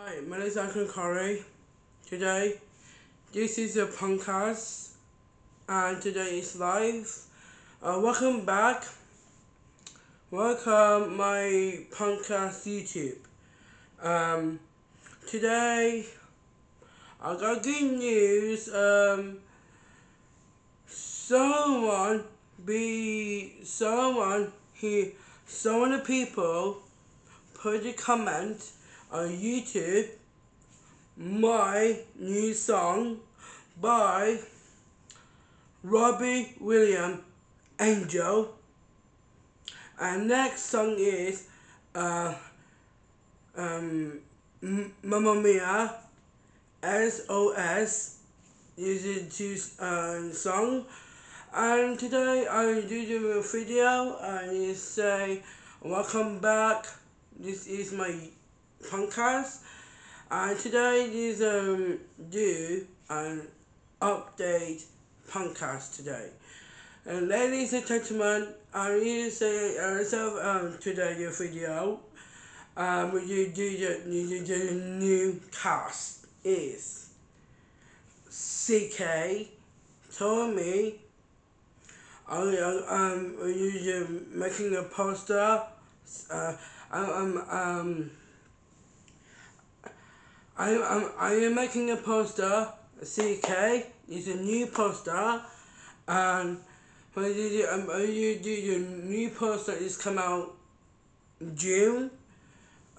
Hi, my name is Uncle Corey. Today, this is a podcast, and today is live. Uh, welcome back. Welcome my podcast YouTube. Um, today, I got good news. Um, someone be someone he some of people put a comment on YouTube. My new song by Robbie Williams Angel. And next song is uh, um, Mamma Mia SOS is it two uh, song. And today I do a video and you say welcome back. This is my podcast and today is um do an update podcast today and ladies and gentlemen I to say myself um today your video um you do the, you do new cast is CK told me I, um, you're making a poster. Uh, I'm, um, I, am I am making a poster. CK is a new poster, and when you do, um, you do your new poster is come out June.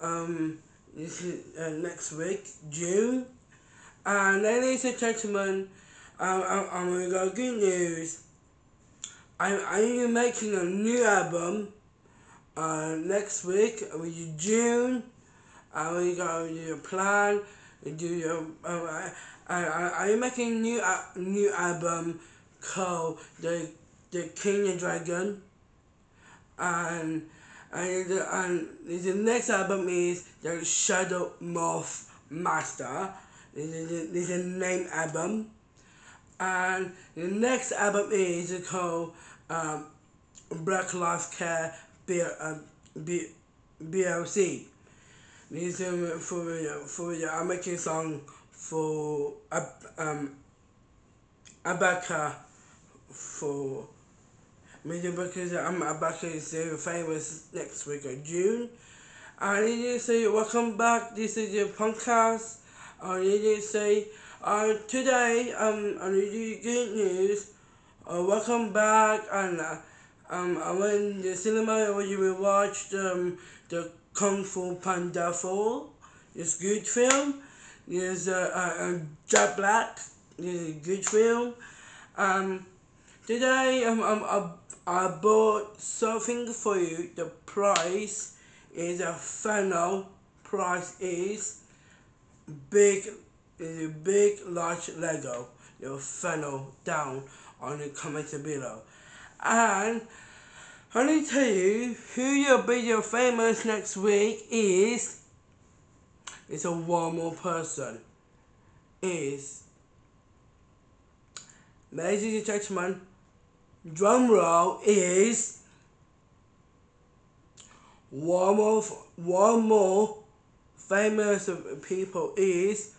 Um, this is uh, next week, June. And ladies and gentlemen, um, I'm, I'm gonna good news. I, I am making a new album uh, next week with June. And we got a plan. Do uh, I, I, I am making new uh, new album called the the King and Dragon. And and the, and the next album is the Shadow Moth Master. This is, this is name album. And the next album is called um, Black Lives Care B, um, B, BLC. Is for for I'm making song for um Abaka for Major because I'm Abaka is very famous next week of June. I need to say welcome back. This is your podcast. I need to say uh, today um I need to good news. Uh, welcome back, and uh, um, I went to the cinema where you watched um, the Kung Fu Panda 4. It's good film. There's a, uh, Jack Black. It's a good film. Um, today um, um, I, I bought something for you. The price is a final price is big is a big large Lego. Your funnel down on the comments below. And I need to tell you who will be your famous next week is It's a one more person. Is ladies and gentlemen, drum roll is one more one more famous people is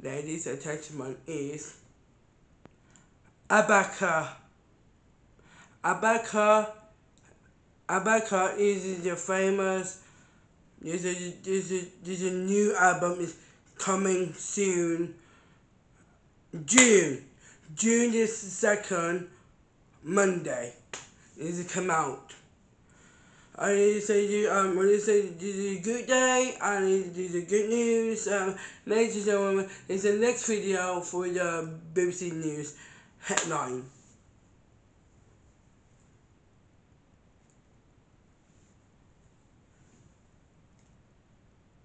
ladies and gentlemen is Abaka. Abaka. Abaka is the famous. Is this is this is a new album is coming soon. June, June the second, Monday, is come out. I need to say you um I need to say this is a good day and this is good news. Um ladies and gentlemen, it's the next video for the BBC News headline